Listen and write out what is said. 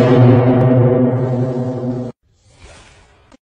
Assalamualaikum